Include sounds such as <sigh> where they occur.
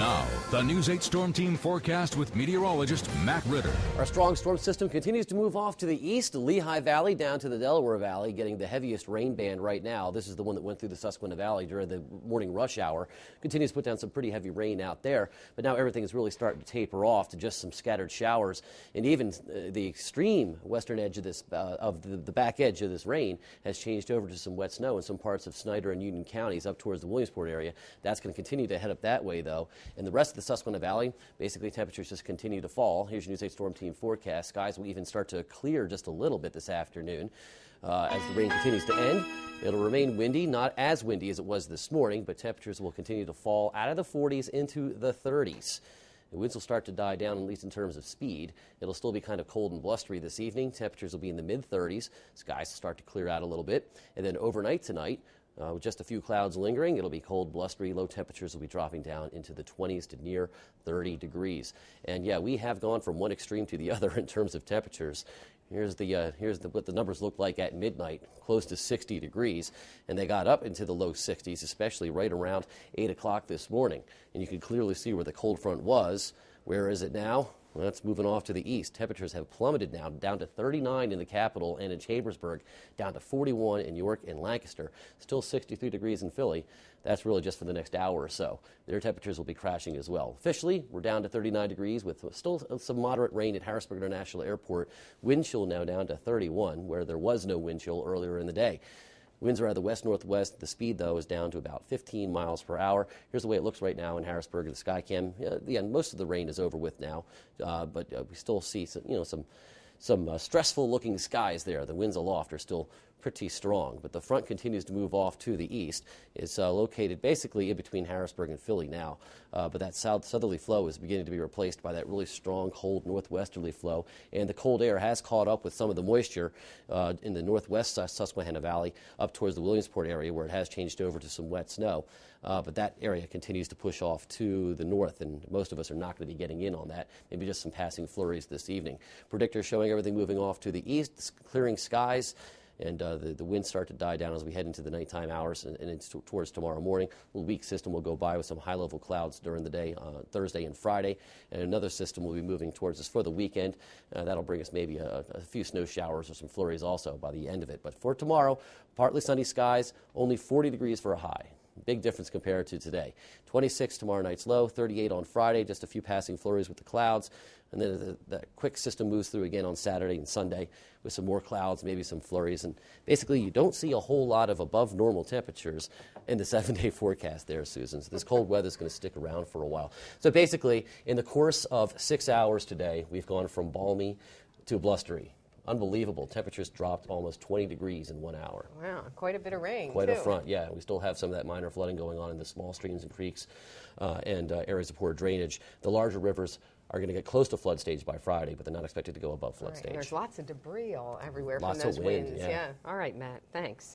Now, the News 8 Storm Team forecast with meteorologist Matt Ritter. Our strong storm system continues to move off to the east, Lehigh Valley down to the Delaware Valley, getting the heaviest rain band right now. This is the one that went through the Susquehanna Valley during the morning rush hour. Continues to put down some pretty heavy rain out there, but now everything is really starting to taper off to just some scattered showers. And even uh, the extreme western edge of this, uh, of the, the back edge of this rain, has changed over to some wet snow in some parts of Snyder and Union counties up towards the Williamsport area. That's going to continue to head up that way, though. And the rest of the Susquehanna Valley, basically temperatures just continue to fall. Here's your News 8 Storm Team forecast. Skies will even start to clear just a little bit this afternoon. Uh, as the rain continues to end, it'll remain windy, not as windy as it was this morning, but temperatures will continue to fall out of the 40s into the 30s. The winds will start to die down, at least in terms of speed. It'll still be kind of cold and blustery this evening. Temperatures will be in the mid 30s. Skies will start to clear out a little bit. And then overnight tonight, uh, with just a few clouds lingering, it'll be cold, blustery. Low temperatures will be dropping down into the 20s to near 30 degrees. And yeah, we have gone from one extreme to the <laughs> other in terms of temperatures. Here's the uh, here's the, what the numbers look like at midnight, close to 60 degrees, and they got up into the low 60s, especially right around 8 o'clock this morning. And you can clearly see where the cold front was. Where is it now? Well, that's moving off to the east. Temperatures have plummeted now, down to 39 in the capital and in Chambersburg, down to 41 in York and Lancaster, still 63 degrees in Philly. That's really just for the next hour or so. Their temperatures will be crashing as well. Officially, we're down to 39 degrees with still some moderate rain at Harrisburg International Airport. Wind chill now down to 31, where there was no wind chill earlier in the day. Winds are out of the west northwest. The speed, though, is down to about 15 miles per hour. Here's the way it looks right now in Harrisburg. The Skycam, uh, yeah, most of the rain is over with now, uh, but uh, we still see some, you know, some some uh, stressful looking skies there. The winds aloft are still pretty strong, but the front continues to move off to the east. It's uh, located basically in between Harrisburg and Philly now, uh, but that south southerly flow is beginning to be replaced by that really strong, cold northwesterly flow, and the cold air has caught up with some of the moisture uh, in the northwest Susquehanna Valley up towards the Williamsport area where it has changed over to some wet snow. Uh, but that area continues to push off to the north, and most of us are not going to be getting in on that. Maybe just some passing flurries this evening. Predictors showing everything moving off to the east, clearing skies and uh, the, the winds start to die down as we head into the nighttime hours and, and t- towards tomorrow morning. A weak system will go by with some high level clouds during the day, uh, Thursday and Friday, and another system will be moving towards us for the weekend. Uh, that'll bring us maybe a, a, few snow showers or some flurries also by the end of it. But for tomorrow, partly sunny skies, only 40 degrees for a high. Big difference compared to today. 26 tomorrow night's low, 38 on Friday, just a few passing flurries with the clouds. And then the, the, quick system moves through again on Saturday and Sunday with some more clouds, maybe some flurries. And basically, you don't see a whole lot of above normal temperatures in the <laughs> seven day forecast there, Susan. So this cold weather is going to stick around for a while. So basically, in the course of six hours today, we've gone from balmy to blustery unbelievable. Temperatures dropped almost 20 degrees in one hour. Wow, quite a bit of rain. Quite too. a front, yeah. We still have some of that minor flooding going on in the small streams and creeks uh, and uh, areas of poor drainage. The larger rivers are going to get close to flood stage by Friday, but they're not expected to go above flood right, stage. There's lots of debris all everywhere lots from those of wind, winds. Yeah. yeah. All right, Matt. Thanks.